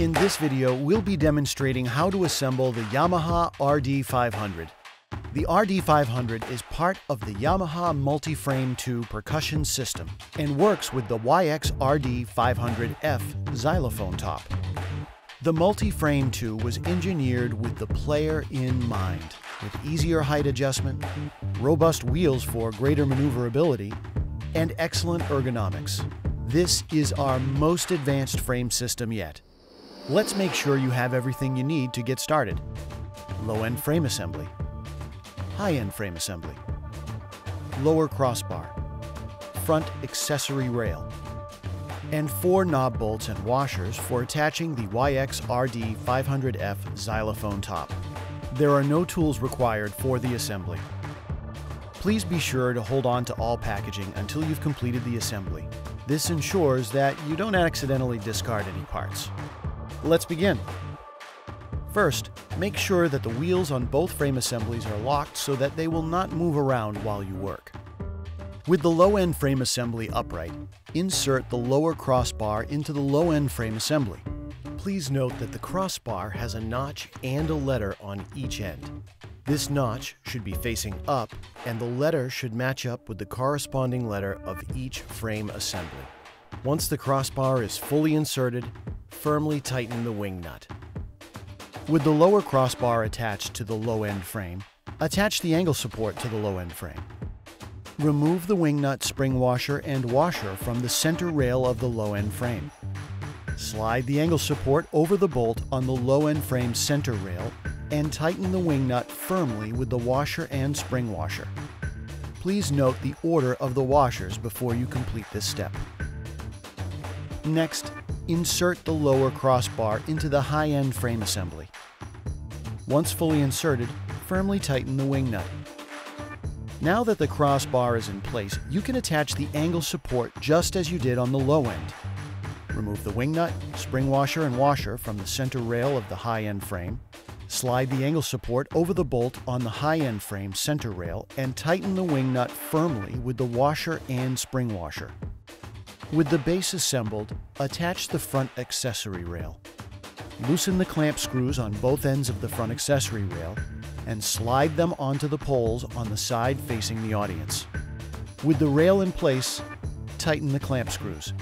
In this video, we'll be demonstrating how to assemble the Yamaha RD500. The RD500 is part of the Yamaha Multiframe 2 percussion system and works with the YX RD500F xylophone top. The Multiframe 2 was engineered with the player in mind, with easier height adjustment, robust wheels for greater maneuverability, and excellent ergonomics. This is our most advanced frame system yet. Let's make sure you have everything you need to get started. Low-end frame assembly, high-end frame assembly, lower crossbar, front accessory rail, and four knob bolts and washers for attaching the YX RD 500F xylophone top. There are no tools required for the assembly. Please be sure to hold on to all packaging until you've completed the assembly. This ensures that you don't accidentally discard any parts. Let's begin. First, make sure that the wheels on both frame assemblies are locked so that they will not move around while you work. With the low-end frame assembly upright, insert the lower crossbar into the low-end frame assembly. Please note that the crossbar has a notch and a letter on each end. This notch should be facing up and the letter should match up with the corresponding letter of each frame assembly. Once the crossbar is fully inserted, firmly tighten the wing nut. With the lower crossbar attached to the low-end frame, attach the angle support to the low-end frame. Remove the wing nut spring washer and washer from the center rail of the low-end frame. Slide the angle support over the bolt on the low-end frame center rail and tighten the wing nut firmly with the washer and spring washer. Please note the order of the washers before you complete this step. Next, insert the lower crossbar into the high-end frame assembly. Once fully inserted, firmly tighten the wing nut. Now that the crossbar is in place, you can attach the angle support just as you did on the low end. Remove the wing nut, spring washer, and washer from the center rail of the high-end frame. Slide the angle support over the bolt on the high-end frame center rail and tighten the wing nut firmly with the washer and spring washer. With the base assembled, attach the front accessory rail. Loosen the clamp screws on both ends of the front accessory rail and slide them onto the poles on the side facing the audience. With the rail in place, tighten the clamp screws.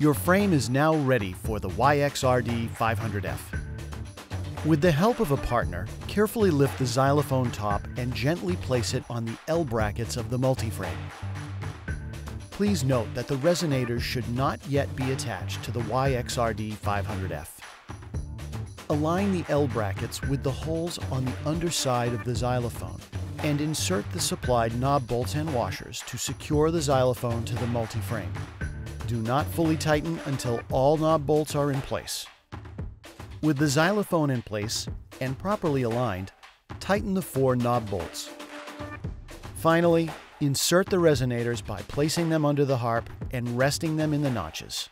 Your frame is now ready for the YXRD 500F. With the help of a partner, carefully lift the xylophone top and gently place it on the L brackets of the multiframe. Please note that the resonators should not yet be attached to the YXRD 500F. Align the L brackets with the holes on the underside of the xylophone and insert the supplied knob bolts and washers to secure the xylophone to the multi-frame. Do not fully tighten until all knob bolts are in place. With the xylophone in place and properly aligned, tighten the four knob bolts. Finally, Insert the resonators by placing them under the harp and resting them in the notches.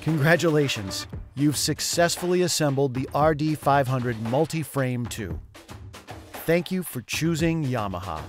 Congratulations! You've successfully assembled the RD500 Multi-Frame 2. Thank you for choosing Yamaha.